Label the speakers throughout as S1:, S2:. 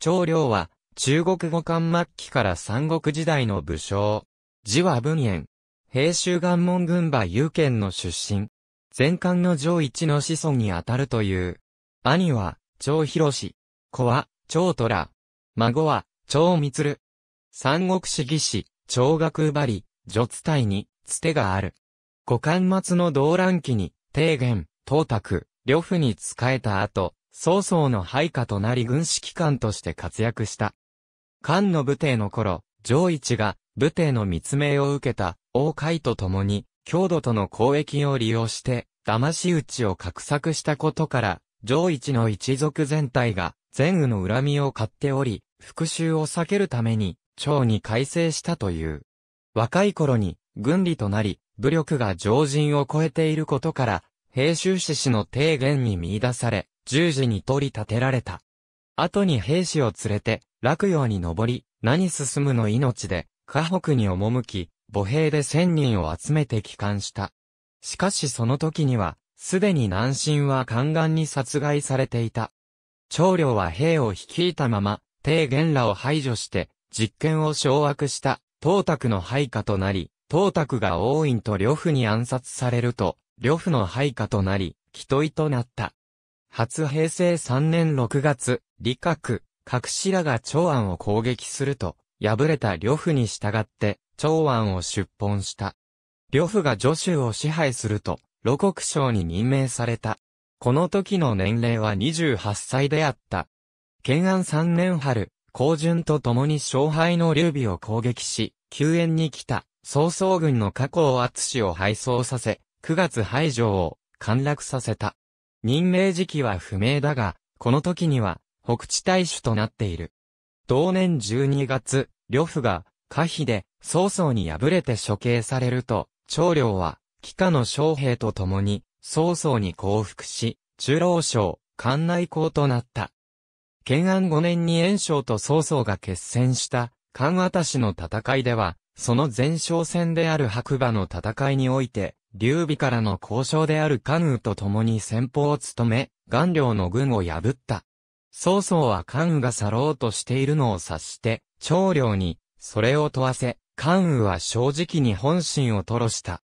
S1: 長領は、中国語漢末期から三国時代の武将。字は文彦。平州元門軍馬有権の出身。前漢の上一の子孫にあたるという。兄は、長広氏。子は、長虎。孫は、長光。三国志義士、長学奪り、女つ隊に、つてがある。五冠末の動乱期に、帝元、東卓、呂布に仕えた後、曹操の配下となり軍指揮官として活躍した。漢の武帝の頃、上一が武帝の密命を受けた王海と共に、郷土との交易を利用して、騙し討ちを画策したことから、上一の一族全体が、前右の恨みを買っており、復讐を避けるために、長に改正したという。若い頃に、軍理となり、武力が常人を超えていることから、兵州志士の提言に見出され、十字に取り立てられた。後に兵士を連れて、落葉に登り、何進むの命で、河北に赴き、母兵で千人を集めて帰還した。しかしその時には、すでに南進は宦官に殺害されていた。長領は兵を率いたまま、帝元らを排除して、実権を掌握した、東卓の配下となり、東卓が王院と呂布に暗殺されると、呂布の配下となり、木問となった。初平成3年6月、李閣、隠しらが長安を攻撃すると、敗れた呂布に従って、長安を出奔した。呂布が助手を支配すると、露国省に任命された。この時の年齢は28歳であった。建安3年春、高順と共に勝敗の劉備を攻撃し、救援に来た、曹操軍の加工厚氏を敗走させ、9月排除を陥落させた。任命時期は不明だが、この時には、北地大主となっている。同年12月、呂布が、可否で、曹操に敗れて処刑されると、長領は、帰化の将兵と共に、曹操に降伏し、中老省、関内公となった。建安5年に袁紹と曹操が決戦した、関渡しの戦いでは、その前哨戦である白馬の戦いにおいて、劉備からの交渉である関羽と共に先鋒を務め、元領の軍を破った。曹操は関羽が去ろうとしているのを察して、長領に、それを問わせ、関羽は正直に本心を吐露した。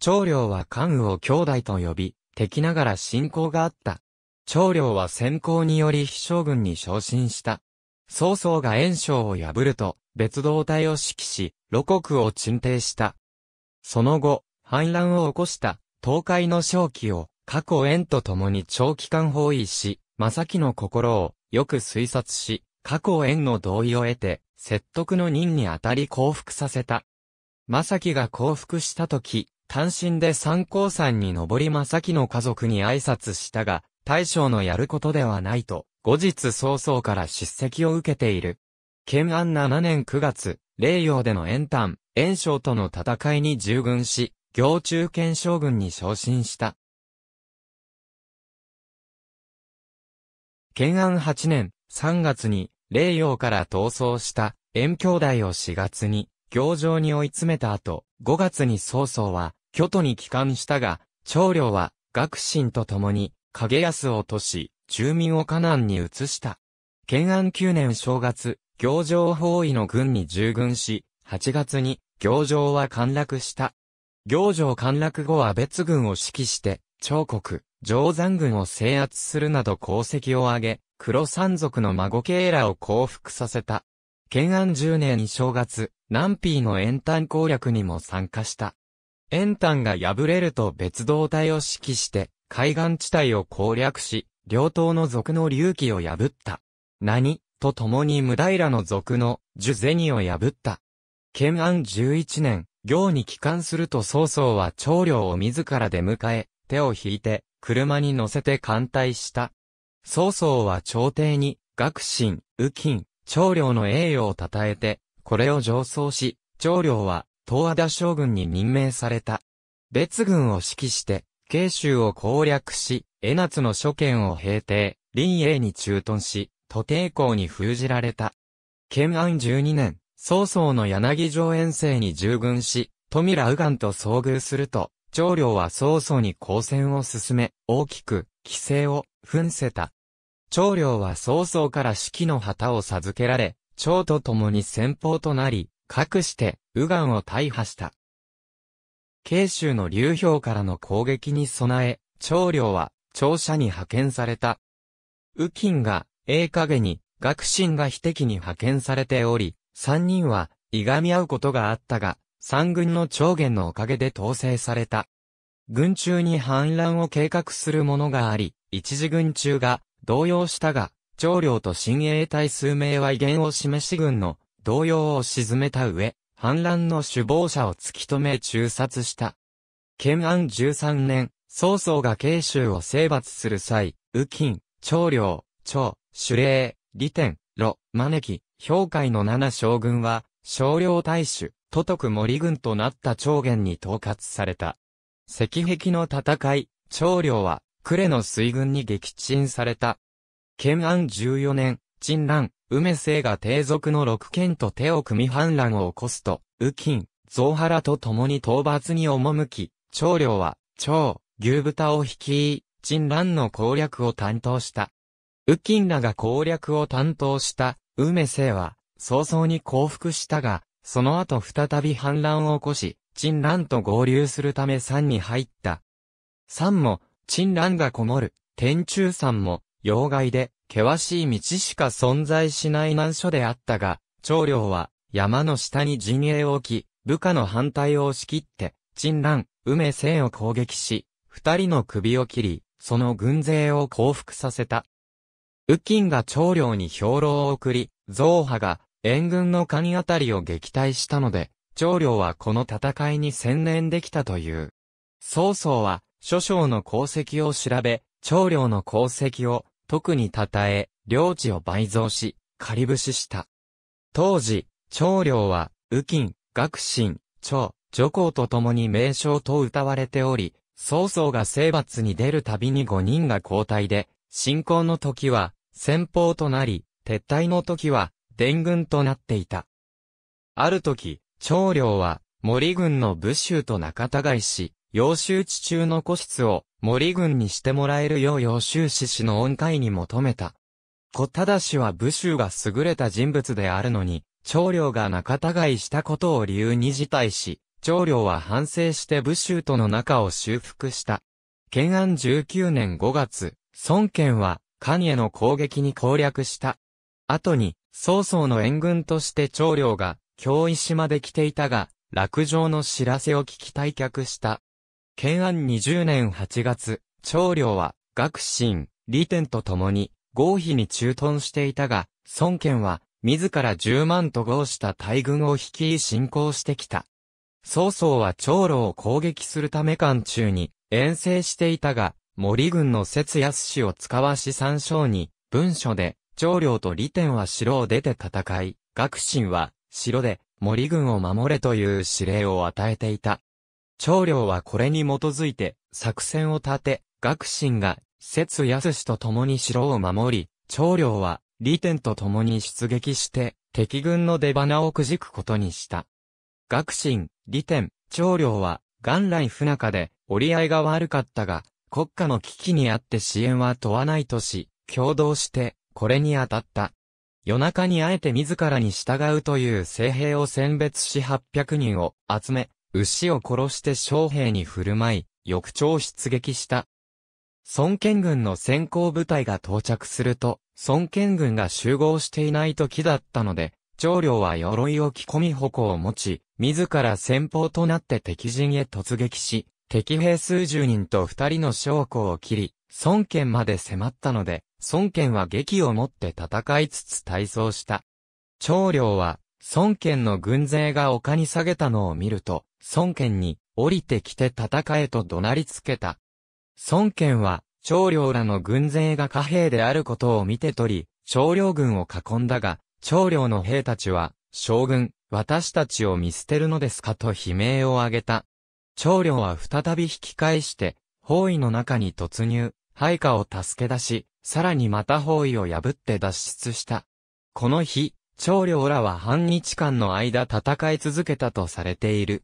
S1: 長領は関羽を兄弟と呼び、敵ながら信仰があった。長領は先行により非将軍に昇進した。曹操が袁紹を破ると、別動隊を指揮し、露国を鎮定した。その後、反乱を起こした東海の正気を過去縁と共に長期間包囲し、正木の心をよく推察し、過去縁の同意を得て、説得の任にあたり降伏させた。正木が降伏した時、単身で三高山に登り正木の家族に挨拶したが、大将のやることではないと、後日早々から叱責を受けている。建安7年9月、霊陽での延丹、炎章との戦いに従軍し、行中堅将軍に昇進した。建安8年3月に、霊陽から逃走した縁兄弟を4月に、行場に追い詰めた後、5月に曹操は、京都に帰還したが、長領は、学信と共に、影安を落とし、住民を河南に移した。建安9年正月、行場包囲の軍に従軍し、8月に、行場は陥落した。行城陥落後は別軍を指揮して、長国、上山軍を制圧するなど功績を挙げ、黒山族の孫系らを降伏させた。建安10年正月、南ーの延丹攻略にも参加した。延丹が敗れると別動隊を指揮して、海岸地帯を攻略し、両党の族の隆起を破った。何？と共に無平の族の樹銭を破った。建安11年、行に帰還すると曹操は長領を自ら出迎え、手を引いて、車に乗せて艦隊した。曹操は朝廷に、学信、右近、長領の栄誉を称えて、これを上奏し、長領は、東和田将軍に任命された。別軍を指揮して、慶州を攻略し、江夏の諸県を平定、林営に駐屯し、都帝公に封じられた。建安12年、曹操の柳城遠征に従軍し、富良右岸と遭遇すると、長領は曹操に交戦を進め、大きく、規制を、噴せた。長領は曹操から指揮の旗を授けられ、長と共に先鋒となり、かくして、右岸を大破した。慶州の流氷からの攻撃に備え、長領は、長者に派遣された。右近が、英影に、学信が非敵に派遣されており、三人は、いがみ合うことがあったが、三軍の長元のおかげで統制された。軍中に反乱を計画する者があり、一時軍中が動揺したが、長領と親衛隊数名は威厳を示し軍の動揺を鎮めた上、反乱の首謀者を突き止め中殺した。建安13年、曹操が慶州を征伐する際、右近、長領、長、主令、利天、路、招き、氷海の七将軍は、少量大主、都督森軍となった長元に統括された。石壁の戦い、長領は、呉の水軍に撃沈された。建安14年、陳乱、梅生が帝族の六県と手を組み反乱を起こすと、右近、増原と共に討伐に赴き、長領は、長、牛豚を率い、陳乱の攻略を担当した。右近らが攻略を担当した、梅生は、早々に降伏したが、その後再び反乱を起こし、陳乱と合流するため山に入った。山も、陳乱がこもる、天中山も、要害で、険しい道しか存在しない難所であったが、長領は山の下に陣営を置き、部下の反対を仕切って、陳乱、梅生を攻撃し、二人の首を切り、その軍勢を降伏させた。右近が長領に兵糧を送り、増派が援軍の神あたりを撃退したので、長領はこの戦いに専念できたという。曹操は、諸将の功績を調べ、長領の功績を特に称え、領地を倍増し、仮節した。当時、長領は、右近、学信、長、女皇と共に名称と歌われており、曹操が征伐に出るたびに5人が交代で、進行の時は、先鋒となり、撤退の時は、伝軍となっていた。ある時、長領は、森軍の武州と仲違いし、養州地中の個室を森軍にしてもらえるよう養州志士の恩会に求めた。小忠氏は武州が優れた人物であるのに、長領が仲違いしたことを理由に辞退し、長領は反省して武州との仲を修復した。建安19年5月、孫権は、関への攻撃に攻略した。後に、曹操の援軍として長領が、京石まで来ていたが、落城の知らせを聞き退却した。建安20年8月、長領は、学信、利天と共に、合否に駐屯していたが、孫権は、自ら10万と合した大軍を率い進行してきた。曹操は長老を攻撃するため間中に遠征していたが、森軍の節安氏を使わし参照に、文書で、長領と利天は城を出て戦い、学信は、城で森軍を守れという指令を与えていた。長領はこれに基づいて作戦を立て、学信が、節安氏と共に城を守り、長領は、利天と共に出撃して、敵軍の出花をくじくことにした。学信、利天、長領は、元来不仲で、折り合いが悪かったが、国家の危機にあって支援は問わないとし、共同して、これに当たった。夜中にあえて自らに従うという聖兵を選別し800人を集め、牛を殺して将兵に振る舞い、翌朝出撃した。孫権軍の先行部隊が到着すると、孫権軍が集合していない時だったので、長領は鎧を着込み矛を持ち、自ら先鋒となって敵陣へ突撃し、敵兵数十人と二人の将校を切り、孫権まで迫ったので、孫権は撃をもって戦いつつ退走した。長領は、孫権の軍勢が丘に下げたのを見ると、孫権に降りてきて戦えと怒鳴りつけた。孫権は、長領らの軍勢が貨幣であることを見て取り、長領軍を囲んだが、長領の兵たちは、将軍、私たちを見捨てるのですかと悲鳴を上げた。長領は再び引き返して、包囲の中に突入、配下を助け出し、さらにまた包囲を破って脱出した。この日、長領らは半日間の間戦い続けたとされている。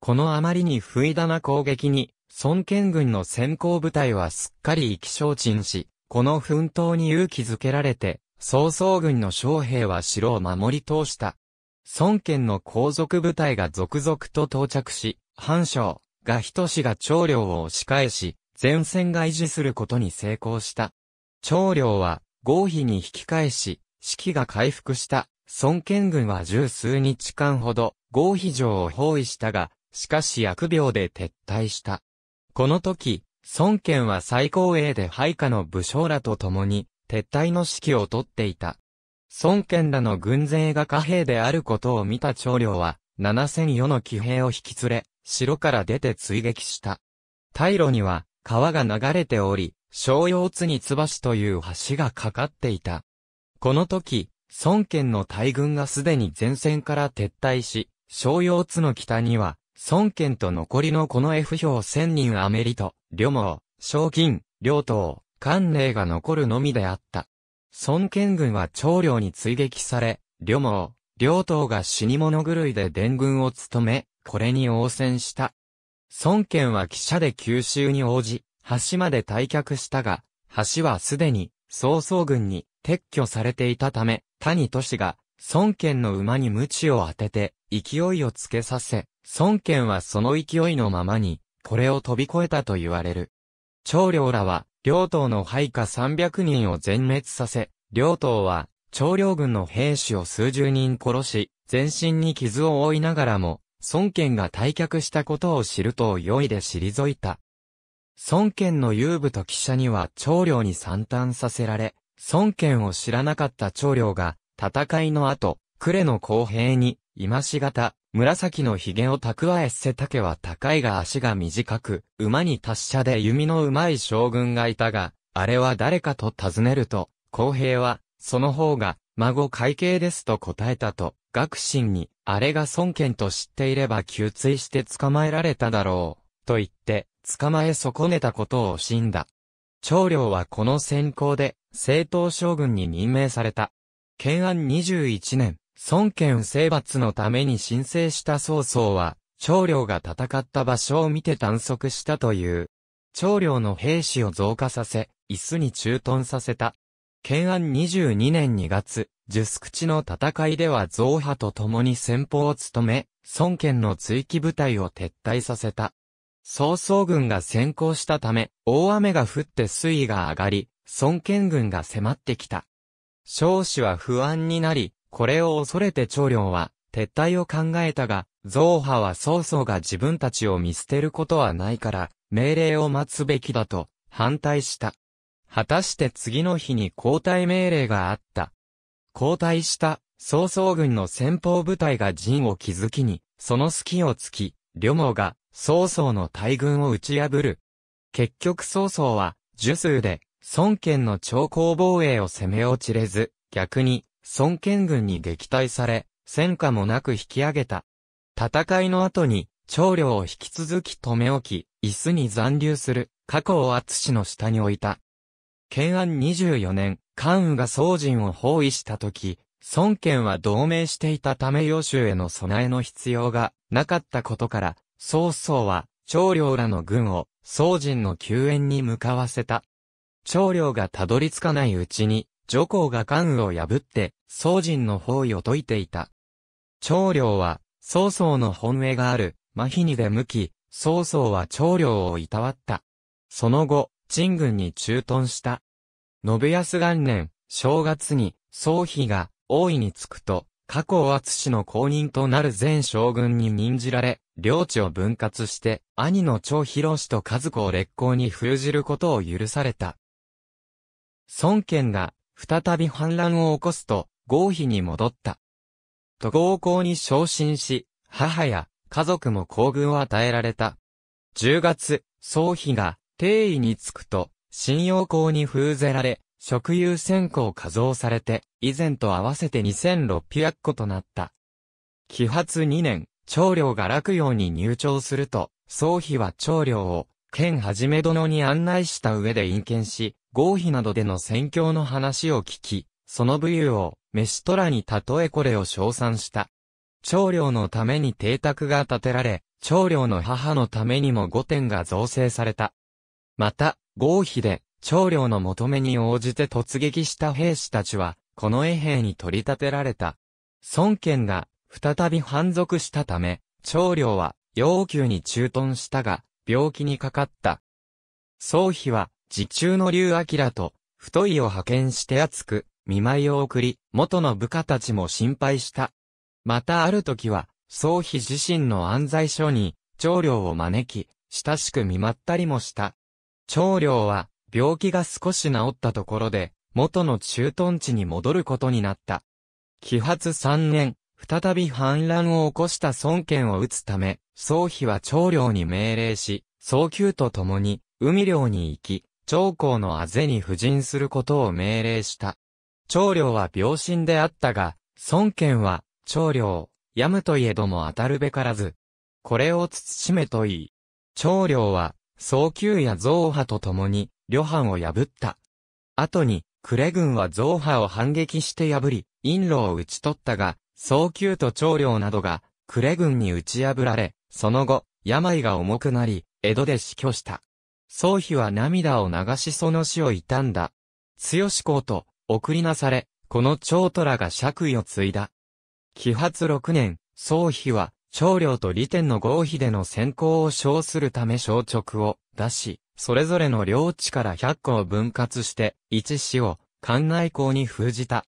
S1: このあまりに不意だな攻撃に、孫権軍の先行部隊はすっかり意気消沈し、この奮闘に勇気づけられて、曹操軍の将兵は城を守り通した。孫権の皇族部隊が続々と到着し、藩将が人氏が長領を押し返し、前線が維持することに成功した。長領は合否に引き返し、士気が回復した。孫権軍は十数日間ほど合否城を包囲したが、しかし悪病で撤退した。この時、孫権は最高栄で配下の武将らと共に、撤退の指揮を取っていた。孫権らの軍勢が貨幣であることを見た長領は、7000余の騎兵を引き連れ、城から出て追撃した。大路には、川が流れており、商用津に津橋という橋がかかっていた。この時、孫権の大軍がすでに前線から撤退し、商用津の北には、孫権と残りのこの F 票千人アメリと、両毛、賞金、両党、関寧が残るのみであった。孫権軍は長領に追撃され、両毛、両党が死に物狂いで伝軍を務め、これに応戦した。孫権は汽車で九州に応じ、橋まで退却したが、橋はすでに、曹操軍に撤去されていたため、谷都市が、孫権の馬に鞭を当てて、勢いをつけさせ、孫権はその勢いのままに、これを飛び越えたと言われる。長領らは、両党の配下300人を全滅させ、両党は、長領軍の兵士を数十人殺し、全身に傷を負いながらも、孫権が退却したことを知ると良いで退いた。孫権の遊部と記者には長領に参端させられ、孫権を知らなかった長領が、戦いの後、呉の公平に、今し型、紫の髭を蓄えせ竹は高いが足が短く、馬に達者で弓の上手い将軍がいたが、あれは誰かと尋ねると、公平は、その方が、孫会計ですと答えたと、学心に、あれが孫権と知っていれば窮追して捕まえられただろう、と言って、捕まえ損ねたことを惜しんだ。長領はこの先行で、正当将軍に任命された。建安21年、孫権征伐のために申請した曹操は、長領が戦った場所を見て探索したという。長領の兵士を増加させ、椅子に駐屯させた。建安22年2月、ジュスクチの戦いでは増派と共に先鋒を務め、孫権の追記部隊を撤退させた。曹操軍が先行したため、大雨が降って水位が上がり、孫権軍が迫ってきた。少子は不安になり、これを恐れて長領は、撤退を考えたが、増派は曹操が自分たちを見捨てることはないから、命令を待つべきだと、反対した。果たして次の日に交代命令があった。交代した、曹操軍の先鋒部隊が陣を築きに、その隙を突き、両毛が、曹操の大軍を打ち破る。結局曹操は、呪数で、孫権の長江防衛を攻め落ちれず、逆に、孫権軍に撃退され、戦果もなく引き上げた。戦いの後に、長領を引き続き止め置き、椅子に残留する、過去を厚の下に置いた。建安24年、関羽が宋人を包囲した時、孫権は同盟していたため予習への備えの必要がなかったことから、曹操は、長領らの軍を、宋人の救援に向かわせた。長領がたどり着かないうちに、女皇が関羽を破って、宋人の包囲を解いていた。長領は、曹操の本命がある、麻痺に出向き、曹操は長領をいたわった。その後、陳軍に駐屯した。信康元年、正月に、曹妃が、王位につくと、加工厚の公認となる前将軍に任じられ、領地を分割して、兄の長広氏と和子を烈公に封じることを許された。孫権が、再び反乱を起こすと、合否に戻った。都合校に昇進し、母や家族も皇軍を与えられた。10月、宗妃が、定位につくと、信用校に封ぜられ、食油線香加増されて、以前と合わせて2600個となった。揮発2年、長領が落葉に入庁すると、宗妃は長領を、県はじめ殿に案内した上で陰見し、合否などでの戦況の話を聞き、その武勇を、飯虎に例えこれを称賛した。長領のために邸宅が建てられ、長領の母のためにも御殿が造成された。また、合否で、長領の求めに応じて突撃した兵士たちは、この衛兵に取り立てられた。孫権が再び反属したため、長領は要求に駐屯したが、病気にかかった。宗妃は、自中の竜明と、太いを派遣して厚く、見舞いを送り、元の部下たちも心配した。またある時は、宗妃自身の安西所に、長領を招き、親しく見舞ったりもした。長領は、病気が少し治ったところで、元の駐屯地に戻ることになった。揮発三年、再び反乱を起こした孫権を討つため、宗妃は長領に命令し、早急と共に、海領に行き、長江のあぜに布陣することを命令した。長領は病身であったが、孫権は、長領、やむといえども当たるべからず。これを慎めといい。長領は、早急や増派と共に、旅藩を破った。後に、呉軍は増派を反撃して破り、陰路を討ち取ったが、早急と長領などが、呉軍に打ち破られ、その後、病が重くなり、江戸で死去した。宗妃は涙を流しその死を悼んだ。強し公と、送りなされ、この長虎が爵位を継いだ。揮発六年、宗妃は、長領と利天の合否での先行を称するため消直を出し、それぞれの領地から100個を分割して、一市を、関内港に封じた。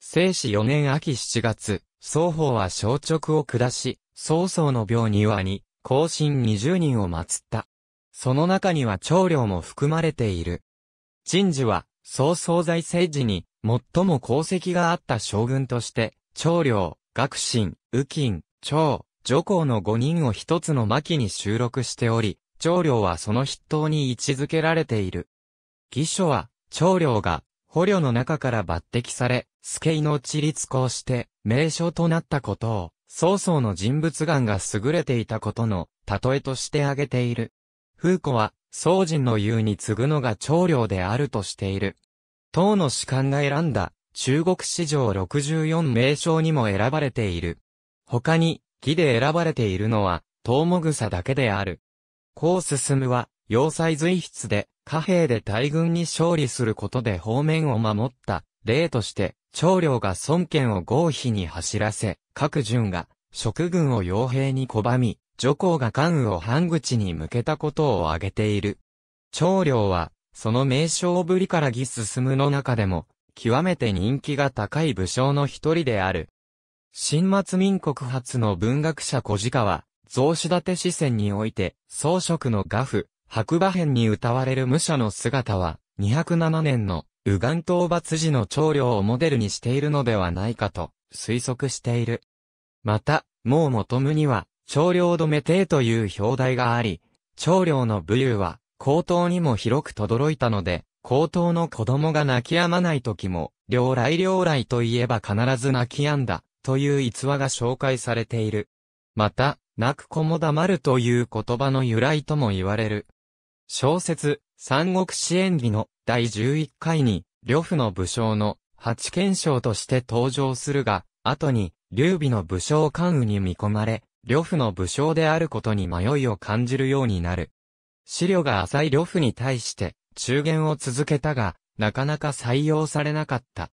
S1: 聖史4年秋7月、双方は消直を下し、曹操の病庭に、後進20人を祀った。その中には長領も含まれている。陳寿は、曹操在政時に、最も功績があった将軍として、長領、学信、右近、長、女皇の5人を一つの巻に収録しており、長領はその筆頭に位置づけられている。義書は、長領が、捕虜の中から抜擢され、助井の地立校して、名称となったことを、曹操の人物眼が優れていたことの、例えとして挙げている。風子は、宗人の言うに次ぐのが長領であるとしている。唐の士官が選んだ、中国史上64名称にも選ばれている。他に、義で選ばれているのは、東も草だけである。こう進むは、要塞随筆で、貨幣で大軍に勝利することで方面を守った、例として、長領が孫権を合否に走らせ、各順が、職軍を傭兵に拒み、女皇が関羽を半口に向けたことを挙げている。長領は、その名称ぶりから義進の中でも、極めて人気が高い武将の一人である。新末民国初の文学者小鹿は、増子立四川において、装飾の画譜、白馬編に歌われる武者の姿は、207年の、右岸討伐時の長領をモデルにしているのではないかと、推測している。また、もう求むには、長領止め帝という表題があり、長領の武勇は、高等にも広く轟いたので、高等の子供が泣き止まない時も、両来両来といえば必ず泣き止んだ、という逸話が紹介されている。また、泣く子も黙るという言葉の由来とも言われる。小説、三国志演義の第11回に、呂布の武将の八賢将として登場するが、後に、劉備の武将関羽に見込まれ、呂布の武将であることに迷いを感じるようになる。資料が浅い呂布に対して、中言を続けたが、なかなか採用されなかった。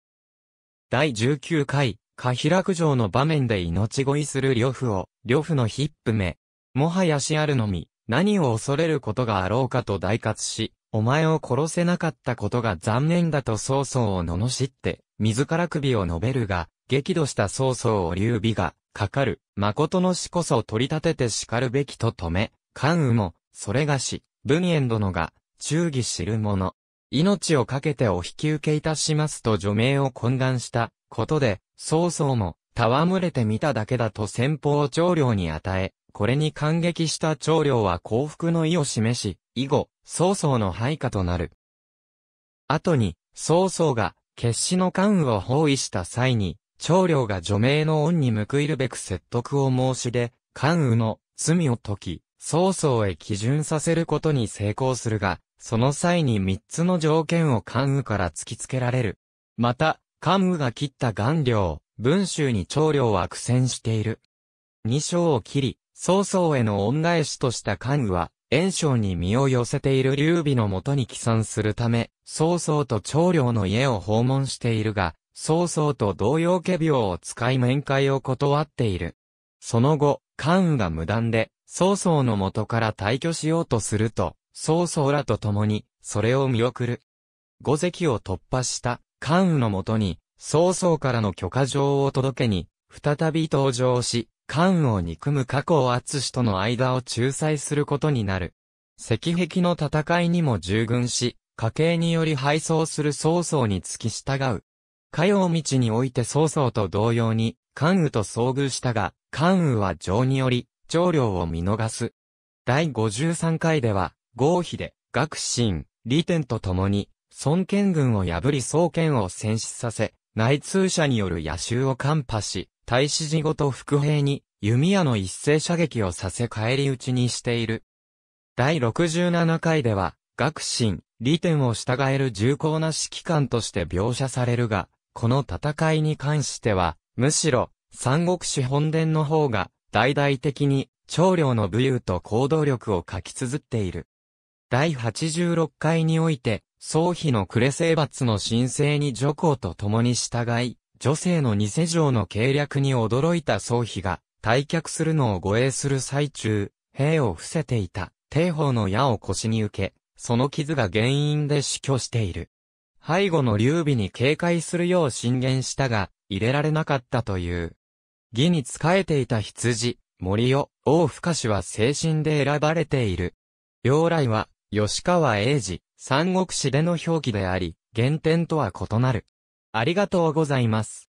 S1: 第19回、下平九条の場面で命乞いする呂布を、呂布のヒップめ。もはやしあるのみ、何を恐れることがあろうかと大喝し、お前を殺せなかったことが残念だと曹操を罵って、自ら首を述べるが、激怒した曹操を劉備が、かかる、誠の死こそ取り立てて叱るべきと止め、関羽も、それがし、文彦殿が、忠義知る者。命をかけてお引き受けいたしますと除名を懇願したことで、曹操も、戯れてみただけだと先方を長領に与え、これに感激した長領は幸福の意を示し、以後、曹操の配下となる。後に、曹操が、決死の関羽を包囲した際に、長領が除名の恩に報いるべく説得を申し出、関羽の罪を解き、曹操へ基準させることに成功するが、その際に三つの条件を関羽から突きつけられる。また、関羽が切った顔料、文集に長領は苦戦している。二章を切り、曹操への恩返しとした関羽は、炎症に身を寄せている劉備のもとに帰参するため、曹操と長領の家を訪問しているが、曹操と同様家病を使い面会を断っている。その後、関羽が無断で、曹操の元から退去しようとすると、曹操らと共に、それを見送る。五関を突破した関羽のもとに、曹操からの許可状を届けに、再び登場し、関羽を憎む加工厚氏との間を仲裁することになる。石壁の戦いにも従軍し、家計により敗走する曹操に付き従う。海洋道において曹操と同様に、関羽と遭遇したが、関羽は情により、長領を見逃す。第53回では、合否で、学信、利天と共に、孫権軍を破り宋権を戦死させ、内通者による野襲を看破し、大使事ごと伏兵に、弓矢の一斉射撃をさせ返り討ちにしている。第67回では、学信、利点を従える重厚な指揮官として描写されるが、この戦いに関しては、むしろ、三国志本殿の方が、大々的に、長領の武勇と行動力を書き綴っている。第86回において、宗妃の呉征伐の申請に女皇と共に従い、女性の偽城の計略に驚いた宗妃が、退却するのを護衛する最中、兵を伏せていた、帝宝の矢を腰に受け、その傷が原因で死去している。背後の劉備に警戒するよう進言したが、入れられなかったという。義に仕えていた羊、森尾、王深氏は精神で選ばれている。両来は、吉川英治、三国志での表記であり、原点とは異なる。ありがとうございます。